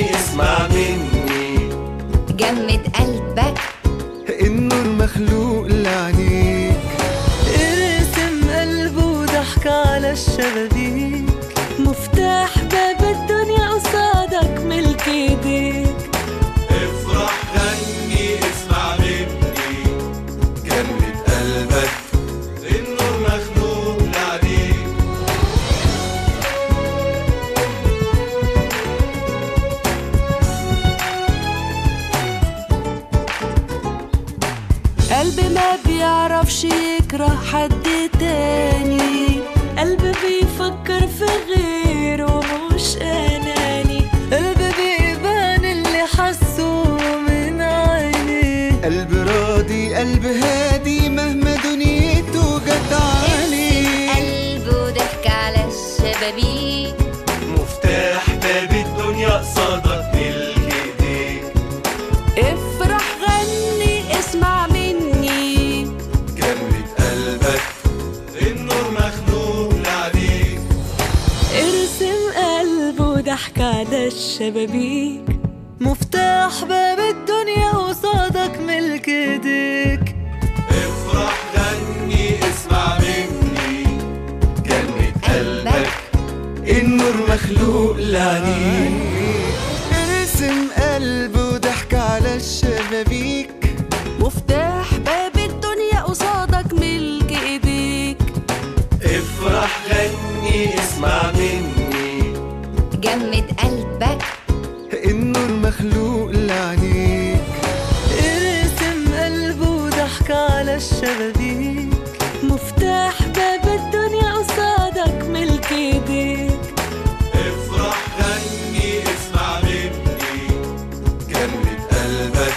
اسمع مني. جمد قلبك. النور مخلوق لعينيك ارسم قلب وضحك على الشبابيك. ما بيعرفش يكره حد تاني. قلب بيفكر في غيره مش أناني. قلب بيبان اللي حسه من عينيه قلب راضي قلب هادي مهما دنيته جت عليه قلب وضحك على الشبابيك. قلب وضحك على الشبابيك. مفتاح باب الدنيا قصادك ملك ايديك افرح غني اسمع مني. جمد قلبك النور مخلوق لعينيك ارسم قلب وضحك على الشبابيك. مفتاح باب الدنيا قصادك ملك ايديك افرح غني اسمع مني. على الشبابيك مفتاح باب الدنيا قصادك ملك ايديك افرح غني اسمع مني. جمد قلبك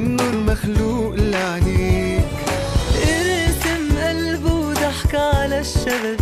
النور مخلوق لعينيك ارسم قلب وضحك على الشبابيك